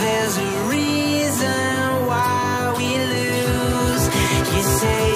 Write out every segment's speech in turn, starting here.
There's a reason why we lose. You say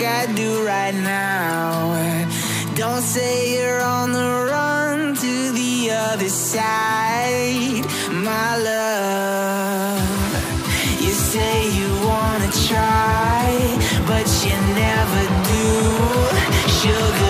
like I do right now, don't say you're on the run to the other side. My love, you say you wanna try, but you never do. Sugar,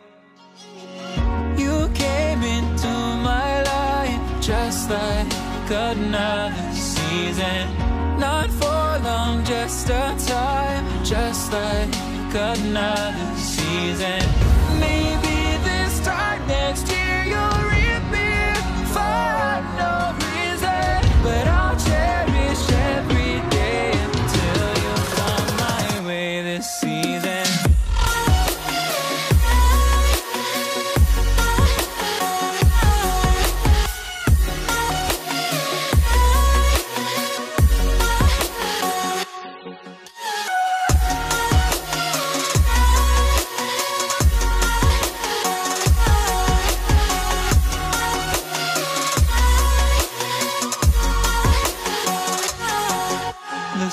Just a time, just like another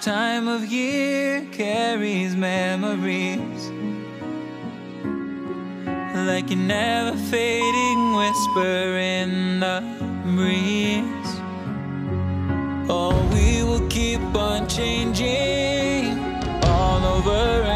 Each time of year carries memories. Like a never fading whisper in the breeze. Oh, we will keep on changing all over